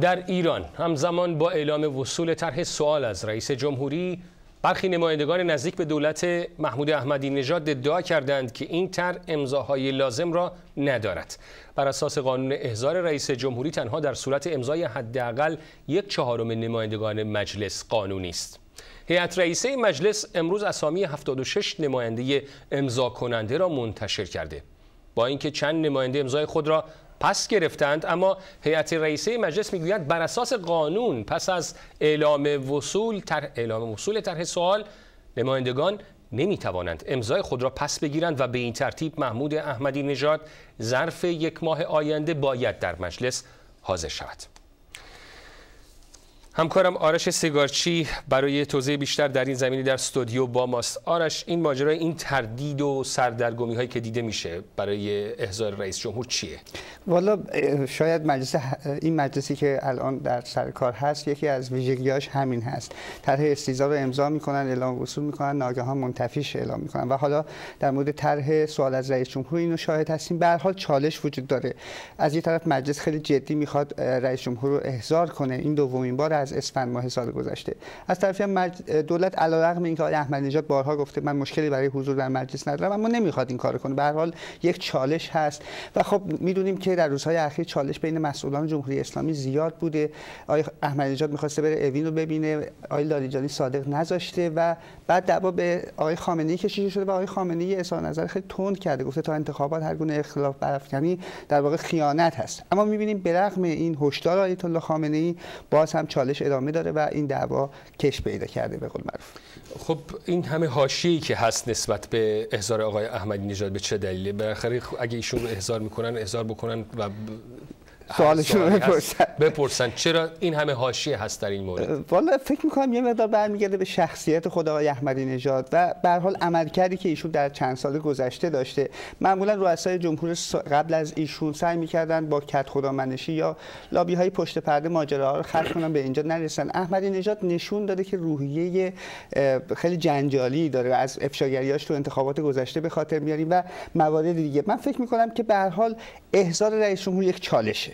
در ایران همزمان با اعلام وصول طرح سوال از رئیس جمهوری برخی نمایندگان نزدیک به دولت محمود احمدی نژاد ادعا کردند که این طرح امضاهای لازم را ندارد. بر اساس قانون احضار رئیس جمهوری تنها در صورت امضای حداقل یک چهارم نمایندگان مجلس قانونی است. هیئت رئیسه مجلس امروز اسامی 76 نماینده امضا کننده را منتشر کرده. با اینکه چند نماینده امضای خود را پس گرفتند. اما هیئت رئیسه مجلس می‌گوید بر اساس قانون پس از اعلام وصول تر اعلام وصول طرح سوال نمایندگان نمی توانند امضای خود را پس بگیرند و به این ترتیب محمود احمدی نژاد ظرف یک ماه آینده باید در مجلس حاضر شود. همکارم آرش سیگارچی برای توضیح بیشتر در این زمینی در استودیو با ماست. آرش این ماجرای این تردید و سردرگمی هایی که دیده میشه برای احضار رئیس جمهور چیه؟ والا شاید مجلس این مجلسی که الان در سر کار هست یکی از ویژگیاش همین هست. طرح استیزا رو امضا می‌کنن اعلام وصول می‌کنن ناگهان منتفیش اعلام می‌کنن. و حالا در مورد طرح سوال از رئیس جمهور اینو شاهد هستیم. به حال چالش وجود داره. از یه طرف مجلس خیلی جدی می‌خواد رئیس جمهور رو احضار کنه. این دومین بار از اسفند ماه سال گذشته. از طرفی مج... دولت علیرغم اینکه آقای احمدی نژاد بارها گفته من مشکلی برای حضور در مجلس ندارم اما نمی‌خواد این کارو کنه. به هر حال یک چالش هست و خب می‌دونیم که در روزهای اخیر چالش بین مسئولان جمهوری اسلامی زیاد بوده. آقای احمدی نژاد می‌خواسته بره اوین رو ببینه. آقای لاریجانی صادق نذاشته و بعد دعوا به آقای خامنه ای کشیده شده و آقای خامنه ای اظهار نظر خیلی تند کرده. گفته تا انتخابات هر گونه اختلاف برافکنی در واقع خیانت هست. اما می‌بینیم به رغم این هشدار آیت الله خامنه ای باز هم چالش ادامه داره و این دعوا کش پیدا کرده به قول معروف. خب این همه حاشیه‌ای که هست نسبت به احضار آقای احمدی نژاد به چه دلیله بالاخره اگه ایشون رو احضار می‌کنن احضار بکنن و سوالشون رو بپرسن. بپرسن. چرا این همه حاشیه هست در این مورد؟ والا فکر می‌کنم یه مقدار برمیگرده به شخصیت خود آقای احمدی نژاد و به هر حال عملکردی که ایشون در چند سال گذشته داشته. معمولا رؤسای جمهور قبل از ایشون سعی می‌کردن با کت خدامنشی یا لابی های پشت پرده ماجراها رو ختم کنن به اینجا نرسن. احمدی نژاد نشون داده که روحیه خیلی جنجالی داره از افشاگریاش تو انتخابات گذشته به خاطر میاریم و موارد دیگه. من فکر می‌کنم که به هر حال احضار رئیس جمهور یک چالشه.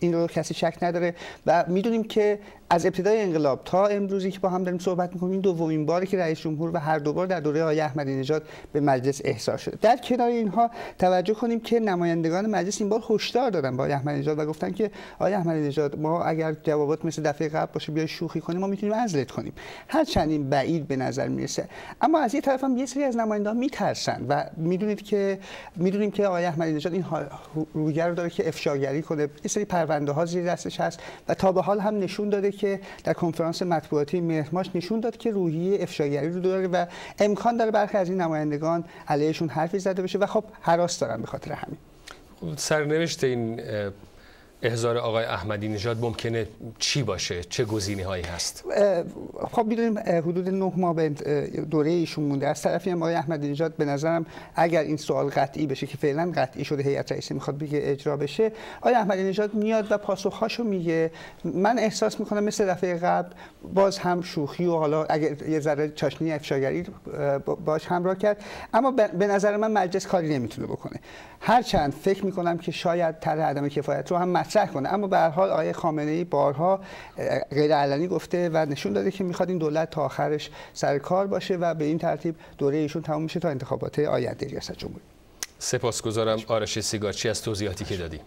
این رو کسی شک نداره و می‌دونیم که از ابتدای انقلاب تا امروزی که با هم داریم صحبت می‌کنیم این دومین باری که رئیس جمهور و هر دوبار در دوره آقای احمدی نژاد به مجلس احضار شده. در کنار اینها توجه کنیم که نمایندگان مجلس این بار هشدار دادن با آقای احمدی نژاد و گفتن که آقای احمدی نژاد ما اگر جوابات مثل دفعه قبل باشه بیای شوخی کنیم ما می‌تونیم عزلت کنیم. هر چند این بعید به نظر می‌رسه. اما از یه طرف هم یه سری از نمایندگان میترسن و می‌دونید که می‌دونیم که آقای احمدی نژاد این رویه رو داره که افشاگری کنه. یه سری پرونده ها زیر دستش هست و تا به حال هم نشون داده که در کنفرانس مطبوعاتی مهرماش نشون داد که روحیه افشاگری رو داره و امکان داره برخی از این نمایندگان علیهشون حرفی زده بشه و خب حراس دارن به خاطر همین. سرنوشت این احضار آقای احمدی نژاد ممکنه چی باشه؟ چه گزینه هایی هست خب می‌دونیم حدود نه ماه به دوره ایشون مونده. از طرفی هم آقای احمدی نژاد به نظرم اگر این سوال قطعی بشه که فعلا قطعی شده هیئت رئیسه می‌خواد بگه اجرا بشه آقای احمدی نژاد میاد و پاسخهاشو میگه. من احساس می‌کنم مثل دفعه قبل باز هم شوخی و حالا اگر یه ذره چاشنی افشاگری باش همراه کرد. اما به نظر من مجلس کاری نمی‌تونه بکنه. هرچند فکر می‌کنم که شاید طرح عدم کفایت رو هم مطرح کنه. اما به هر حال آقای خامنه ای بارها غیر علنی گفته و نشون داده که می‌خواد این دولت تا آخرش سر کار باشه و به این ترتیب دوره ایشون تموم میشه تا انتخابات آینده ریاست جمهوری. سپاسگزارم آرش سیگارچی از توضیحاتی که دادی؟